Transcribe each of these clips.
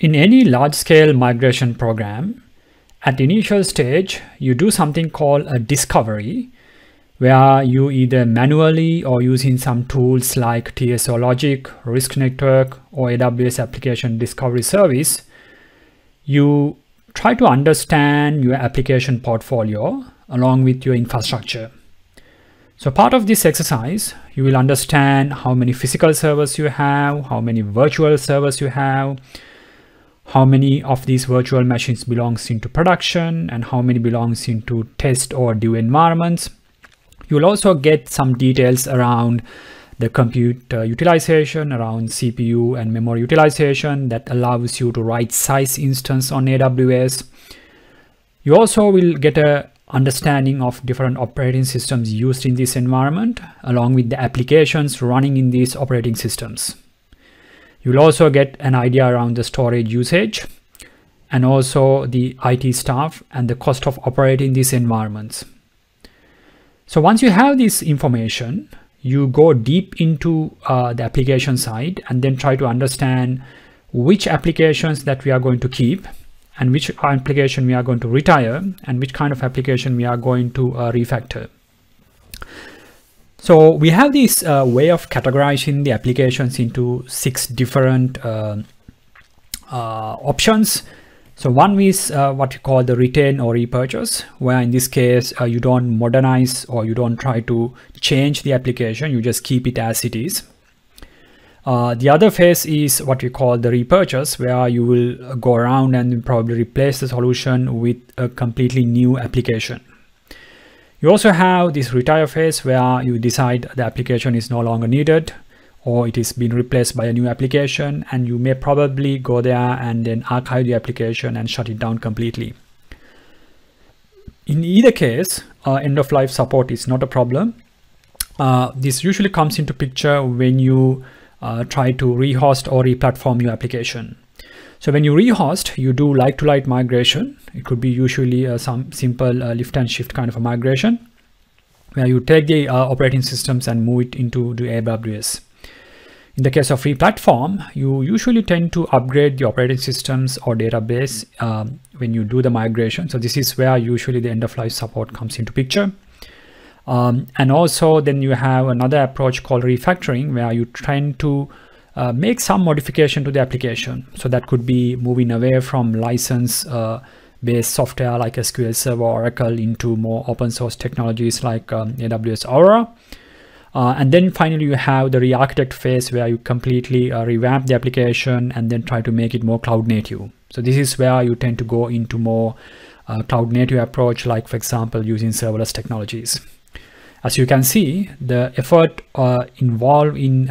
In any large-scale migration program, at the initial stage, you do something called a discovery, where you either manually or using some tools like TSO Logic, RISC Network, or AWS Application Discovery Service, you try to understand your application portfolio along with your infrastructure. So part of this exercise, you will understand how many physical servers you have, how many virtual servers you have, how many of these virtual machines belongs into production and how many belongs into test or dev environments. You'll also get some details around the compute uh, utilization around CPU and memory utilization that allows you to right size instance on AWS. You also will get a understanding of different operating systems used in this environment along with the applications running in these operating systems. You'll also get an idea around the storage usage and also the IT staff and the cost of operating these environments. So once you have this information, you go deep into uh, the application side and then try to understand which applications that we are going to keep and which application we are going to retire and which kind of application we are going to uh, refactor. So we have this uh, way of categorizing the applications into six different uh, uh, options. So one is uh, what you call the retain or repurchase, where in this case, uh, you don't modernize or you don't try to change the application, you just keep it as it is. Uh, the other phase is what we call the repurchase, where you will go around and probably replace the solution with a completely new application. You also have this retire phase where you decide the application is no longer needed or it is being replaced by a new application and you may probably go there and then archive the application and shut it down completely. In either case, uh, end of life support is not a problem. Uh, this usually comes into picture when you uh, try to rehost or replatform your application. So when you rehost, you do like-to-like migration. It could be usually uh, some simple uh, lift and shift kind of a migration where you take the uh, operating systems and move it into the AWS. In the case of free replatform, you usually tend to upgrade the operating systems or database um, when you do the migration. So this is where usually the end of life support comes into picture. Um, and also then you have another approach called refactoring where you tend to uh, make some modification to the application. So that could be moving away from license uh, based software like SQL Server Oracle into more open source technologies like um, AWS Aurora. Uh, and then finally you have the re-architect phase where you completely uh, revamp the application and then try to make it more cloud native. So this is where you tend to go into more uh, cloud native approach like for example using serverless technologies. As you can see, the effort involved in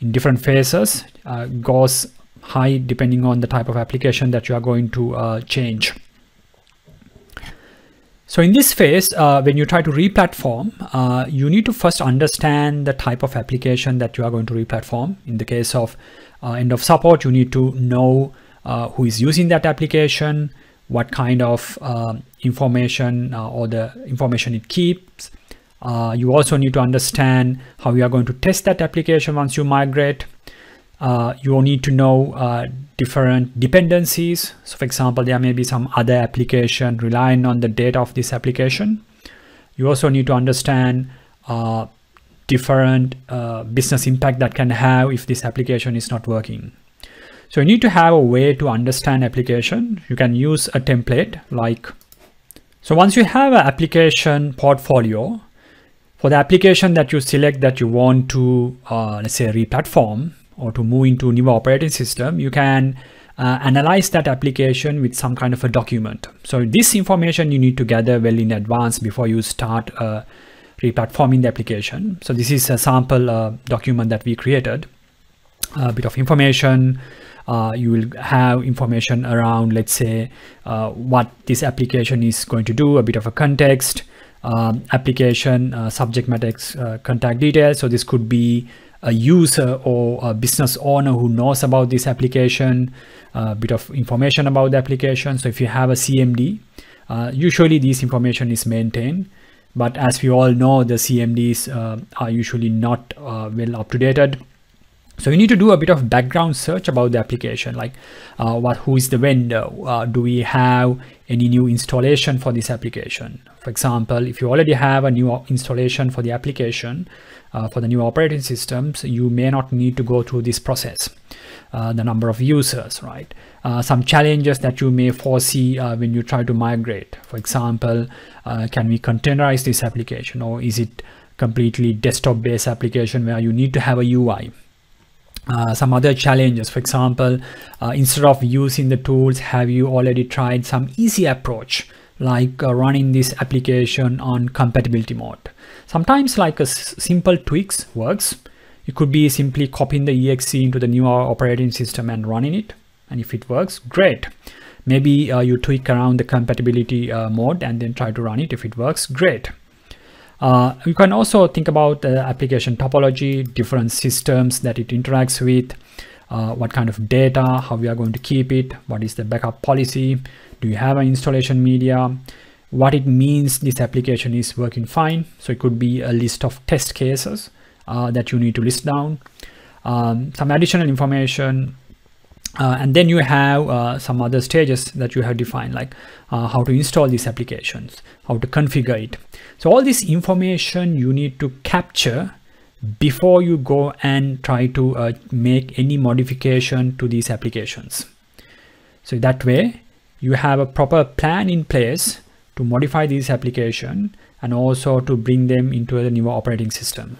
in different phases uh, goes high depending on the type of application that you are going to uh, change. So in this phase, uh, when you try to replatform, uh, you need to first understand the type of application that you are going to replatform. In the case of uh, end of support, you need to know uh, who is using that application, what kind of information or the information it keeps, uh, you also need to understand how you are going to test that application once you migrate. Uh, you will need to know uh, different dependencies. So for example, there may be some other application relying on the data of this application. You also need to understand uh, different uh, business impact that can have if this application is not working. So you need to have a way to understand application. You can use a template like, so once you have an application portfolio, for the application that you select that you want to, uh, let's say, replatform or to move into a new operating system, you can uh, analyze that application with some kind of a document. So this information you need to gather well in advance before you start uh, replatforming the application. So this is a sample uh, document that we created, a bit of information. Uh, you will have information around, let's say, uh, what this application is going to do, a bit of a context, um, application uh, subject matter uh, contact details. So this could be a user or a business owner who knows about this application, a bit of information about the application. So if you have a CMDB, uh, usually this information is maintained. But as we all know, the CMDBs uh, are usually not uh, well up to date. So you need to do a bit of background search about the application, like uh, what, who is the vendor? Uh, do we have any new installation for this application? For example, if you already have a new installation for the application, uh, for the new operating systems, you may not need to go through this process. Uh, the number of users, right? Uh, some challenges that you may foresee uh, when you try to migrate. For example, can we containerize this application or is it completely desktop based application where you need to have a UI? Uh, some other challenges. For example uh, instead of using the tools have you already tried some easy approach like uh, running this application on compatibility mode? Sometimes like a simple tweaks works. It could be simply copying the exe into the newer operating system and running it. And if it works great. Maybe uh, you tweak around the compatibility uh, mode and then try to run it. If it works great uh, you can also think about the application topology, different systems that it interacts with, uh, what kind of data, how we are going to keep it, what is the backup policy, do you have an installation media, what it means this application is working fine. So it could be a list of test cases uh, that you need to list down, um, some additional information, uh, and then you have uh, some other stages that you have defined like uh, how to install these applications, how to configure it. So all this information you need to capture before you go and try to uh, make any modification to these applications. So that way you have a proper plan in place to modify these application and also to bring them into the new operating system.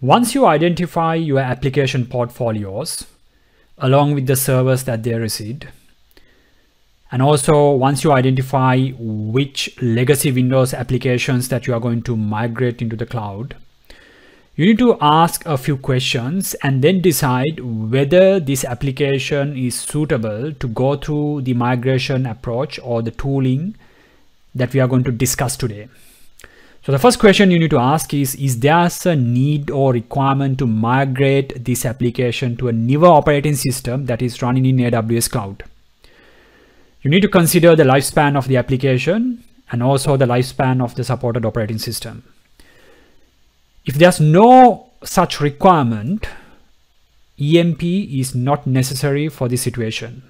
Once you identify your application portfolios, along with the servers that they received. And also once you identify which legacy Windows applications that you are going to migrate into the cloud, you need to ask a few questions and then decide whether this application is suitable to go through the migration approach or the tooling that we are going to discuss today. So the first question you need to ask is, is there a need or requirement to migrate this application to a newer operating system that is running in AWS cloud? You need to consider the lifespan of the application and also the lifespan of the supported operating system. If there's no such requirement, EMP is not necessary for this situation.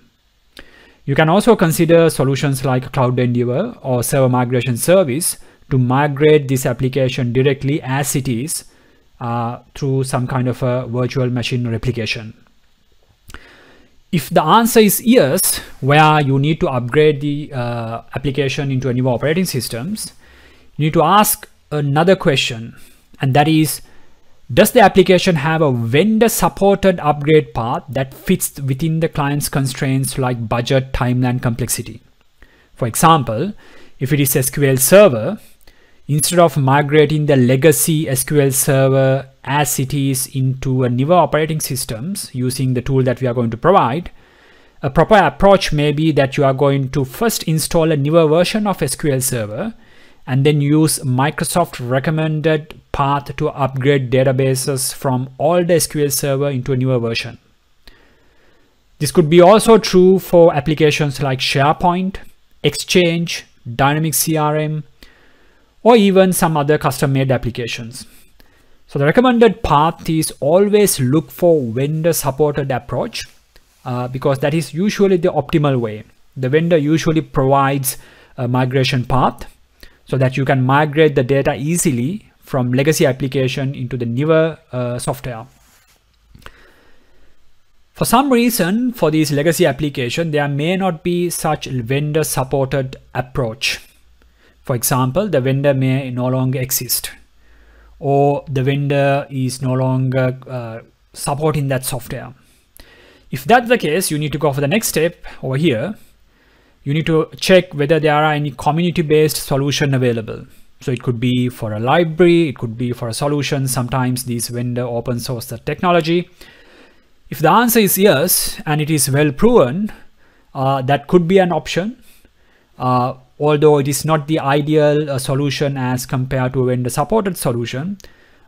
You can also consider solutions like CloudEndure or Server Migration Service to migrate this application directly as it is uh, through some kind of a virtual machine replication. If the answer is yes, where you need to upgrade the uh, application into a new operating systems, you need to ask another question, and that is, does the application have a vendor supported upgrade path that fits within the client's constraints like budget, timeline, complexity? For example, if it is SQL Server, instead of migrating the legacy SQL Server as it is into a newer operating systems using the tool that we are going to provide, a proper approach may be that you are going to first install a newer version of SQL Server and then use Microsoft recommended path to upgrade databases from older SQL Server into a newer version. This could be also true for applications like SharePoint, Exchange, Dynamics CRM, or even some other custom made applications. So the recommended path is always look for vendor supported approach uh, because that is usually the optimal way. The vendor usually provides a migration path so that you can migrate the data easily from legacy application into the newer uh, software. For some reason, for these legacy application, there may not be such vendor supported approach. For example, the vendor may no longer exist or the vendor is no longer uh, supporting that software. If that's the case, you need to go for the next step over here. You need to check whether there are any community-based solution available. So it could be for a library, it could be for a solution. Sometimes these vendor open source the technology. If the answer is yes, and it is well proven, uh, that could be an option. Uh, although it is not the ideal uh, solution as compared to a vendor supported solution.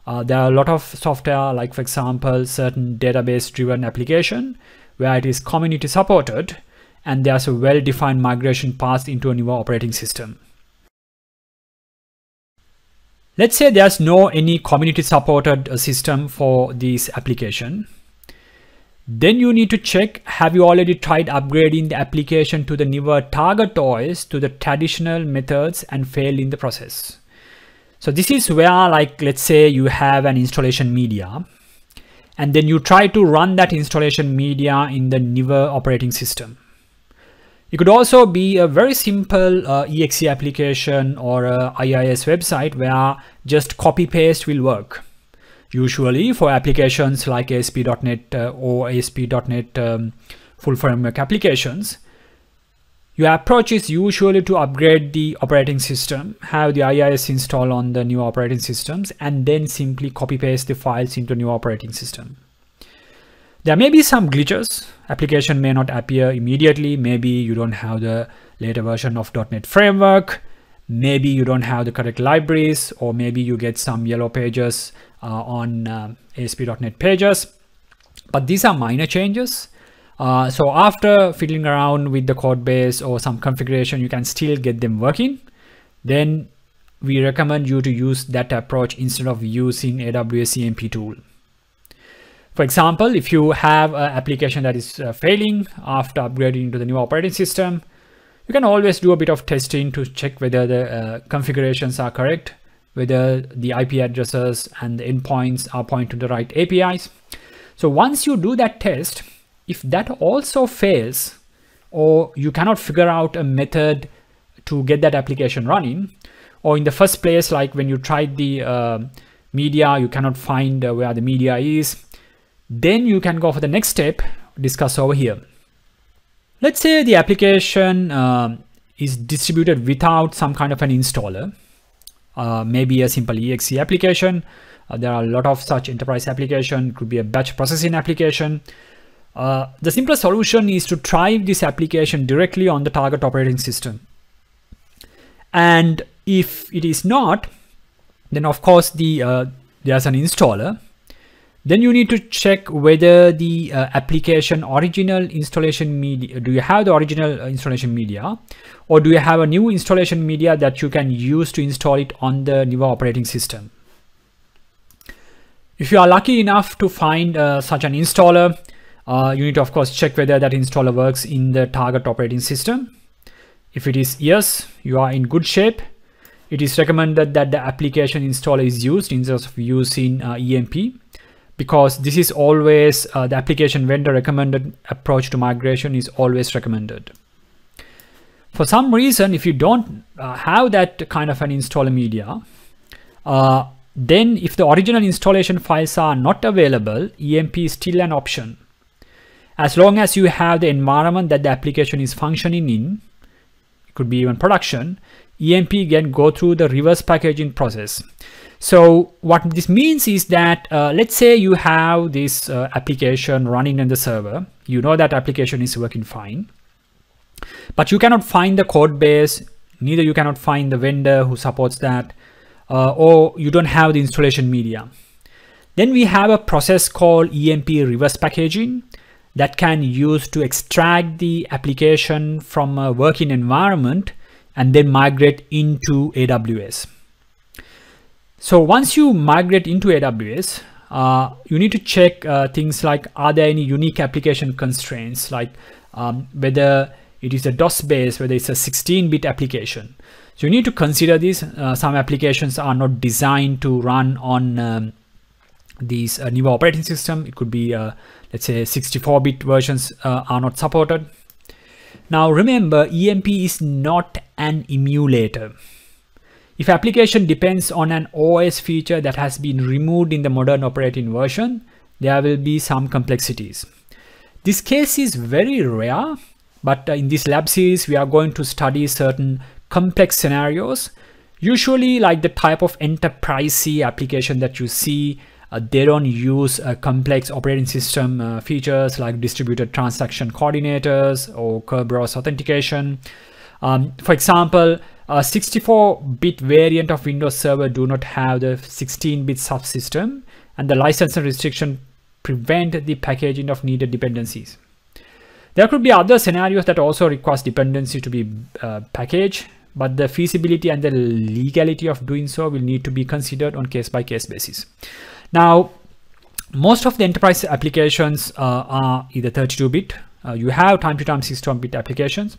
Uh, there are a lot of software like for example certain database driven application where it is community supported and there's a well-defined migration path into a newer operating system. Let's say there's no any community supported uh, system for this application. Then you need to check, have you already tried upgrading the application to the newer target OS to the traditional methods and failed in the process? So this is where like, let's say you have an installation media and then you try to run that installation media in the newer operating system. It could also be a very simple uh, exe application or a IIS website where just copy paste will work. Usually for applications like ASP.NET uh, or ASP.NET um, full framework applications, your approach is usually to upgrade the operating system, have the IIS install on the new operating systems, and then simply copy paste the files into new operating system. There may be some glitches. Application may not appear immediately. Maybe you don't have the later version of .NET framework. Maybe you don't have the correct libraries, or maybe you get some yellow pages uh, on uh, ASP.NET pages. But these are minor changes. Uh, so after fiddling around with the code base or some configuration, you can still get them working. Then we recommend you to use that approach instead of using AWS EMP tool. For example, if you have an application that is uh, failing after upgrading to the new operating system, you can always do a bit of testing to check whether the uh, configurations are correct, whether the IP addresses and the endpoints are pointing to the right APIs. So once you do that test, if that also fails, or you cannot figure out a method to get that application running, or in the first place, like when you tried the uh, media, you cannot find uh, where the media is, then you can go for the next step, discuss over here. Let's say the application uh, is distributed without some kind of an installer, uh, maybe a simple exe application. Uh, there are a lot of such enterprise application, could be a batch processing application. Uh, the simplest solution is to try this application directly on the target operating system. And if it is not, then of course the uh, there's an installer then you need to check whether the uh, application original installation media, do you have the original uh, installation media or do you have a new installation media that you can use to install it on the new operating system? If you are lucky enough to find uh, such an installer, uh, you need to of course check whether that installer works in the target operating system. If it is yes, you are in good shape. It is recommended that the application installer is used instead of using uh, EMP because this is always uh, the application vendor recommended approach to migration is always recommended. For some reason, if you don't uh, have that kind of an installer media, uh, then if the original installation files are not available, EMP is still an option. As long as you have the environment that the application is functioning in, could be even production, EMP can go through the reverse packaging process. So what this means is that uh, let's say you have this uh, application running in the server, you know that application is working fine, but you cannot find the code base, neither you cannot find the vendor who supports that, uh, or you don't have the installation media. Then we have a process called EMP reverse packaging that can use to extract the application from a working environment and then migrate into AWS. So once you migrate into AWS, uh, you need to check uh, things like are there any unique application constraints like um, whether it is a DOS base, whether it's a 16-bit application. So you need to consider this. Uh, some applications are not designed to run on um, these uh, new operating system. It could be, uh, let's say 64-bit versions uh, are not supported. Now remember, EMP is not an emulator. If application depends on an OS feature that has been removed in the modern operating version, there will be some complexities. This case is very rare, but uh, in this lab series, we are going to study certain complex scenarios. Usually like the type of enterprise application that you see, they don't use uh, complex operating system uh, features like distributed transaction coordinators or Kerberos authentication. Um, for example, a 64-bit variant of Windows Server do not have the 16-bit subsystem and the license and restriction prevent the packaging of needed dependencies. There could be other scenarios that also request dependency to be uh, packaged, but the feasibility and the legality of doing so will need to be considered on case by case basis. Now, most of the enterprise applications uh, are either 32-bit. Uh, you have time-to-time 64-bit applications.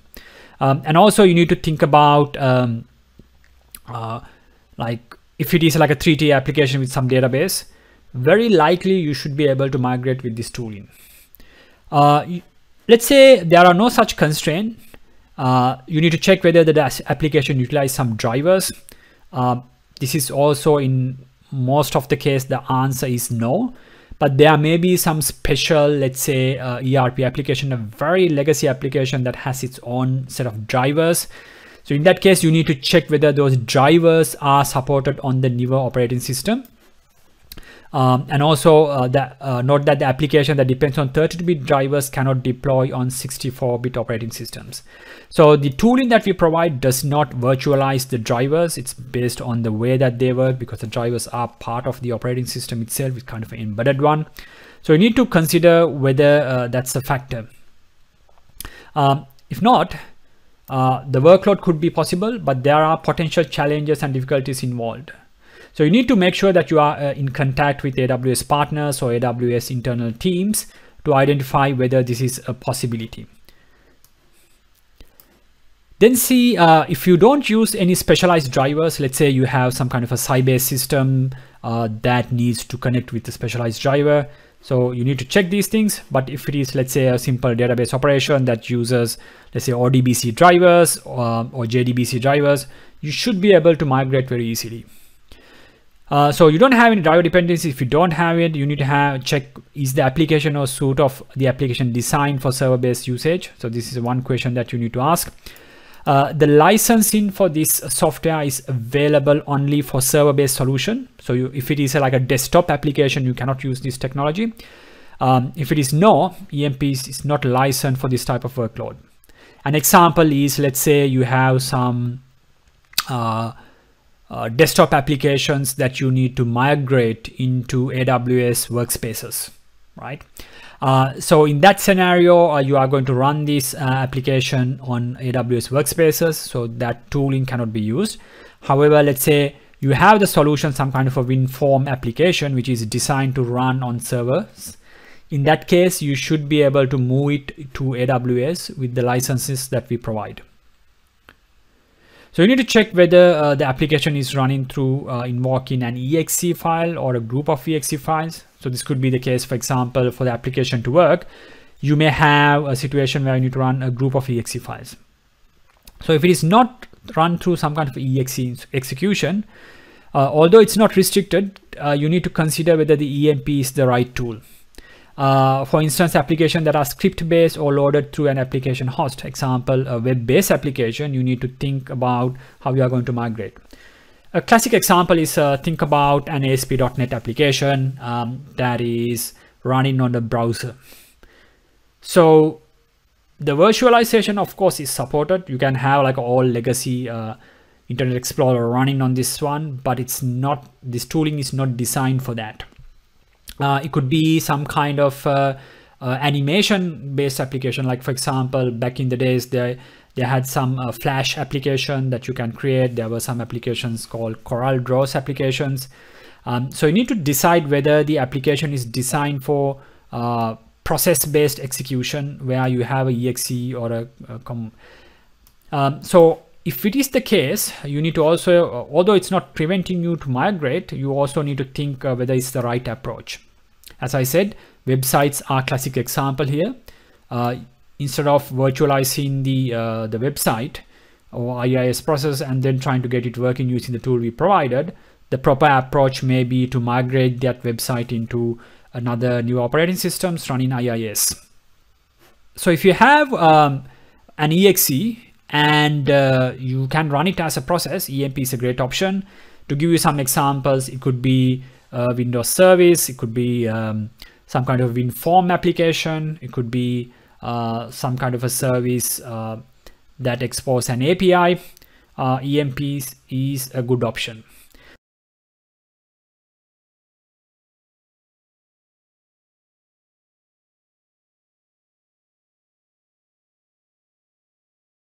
Um, and also you need to think about um, uh, like if it is like a 3T application with some database, very likely you should be able to migrate with this tooling. Uh, let's say there are no such constraint. Uh, you need to check whether the application utilize some drivers. Uh, this is also in most of the case, the answer is no but there may be some special, let's say uh, ERP application, a very legacy application that has its own set of drivers. So in that case, you need to check whether those drivers are supported on the newer operating system. Um, and also uh, that, uh, note that the application that depends on 32-bit drivers cannot deploy on 64-bit operating systems. So the tooling that we provide does not virtualize the drivers. It's based on the way that they work because the drivers are part of the operating system itself. It's kind of an embedded one. So you need to consider whether uh, that's a factor. Um, if not, uh, the workload could be possible, but there are potential challenges and difficulties involved. So you need to make sure that you are uh, in contact with AWS partners or AWS internal teams to identify whether this is a possibility. Then see uh, if you don't use any specialized drivers, let's say you have some kind of a Sybase system uh, that needs to connect with the specialized driver. So you need to check these things. But if it is, let's say a simple database operation that uses, let's say ODBC drivers uh, or JDBC drivers, you should be able to migrate very easily. Uh, so you don't have any driver dependency. If you don't have it, you need to have check is the application or suite of the application designed for server-based usage. So this is one question that you need to ask. Uh, the licensing for this software is available only for server-based solution. So you, if it is like a desktop application, you cannot use this technology. Um, if it is no, EMP is, is not licensed for this type of workload. An example is, let's say you have some uh, uh, desktop applications that you need to migrate into AWS workspaces, right? Uh, so in that scenario, uh, you are going to run this uh, application on AWS workspaces, so that tooling cannot be used. However, let's say you have the solution, some kind of a WinForm application, which is designed to run on servers. In that case, you should be able to move it to AWS with the licenses that we provide. So you need to check whether uh, the application is running through uh, invoking an exe file or a group of exe files. So this could be the case, for example, for the application to work, you may have a situation where you need to run a group of exe files. So if it is not run through some kind of exe execution, uh, although it's not restricted, uh, you need to consider whether the EMP is the right tool. Uh, for instance, applications that are script-based or loaded through an application host. Example, a web-based application, you need to think about how you are going to migrate. A classic example is uh, think about an ASP.NET application um, that is running on the browser. So the virtualization, of course, is supported. You can have like all legacy uh, Internet Explorer running on this one, but it's not, this tooling is not designed for that. Uh, it could be some kind of uh, uh, animation based application. Like for example, back in the days, they, they had some uh, flash application that you can create. There were some applications called CorelDRAWs applications. Um, so you need to decide whether the application is designed for uh, process-based execution where you have a exe or a, a um, so if it is the case, you need to also, although it's not preventing you to migrate, you also need to think uh, whether it's the right approach. As I said, websites are classic example here. Uh, instead of virtualizing the, uh, the website or IIS process and then trying to get it working using the tool we provided, the proper approach may be to migrate that website into another new operating systems running IIS. So if you have um, an EXE and uh, you can run it as a process, EMP is a great option. To give you some examples, it could be uh, Windows service, it could be um, some kind of WinForm application, it could be uh, some kind of a service uh, that exports an API. Uh, EMP is a good option.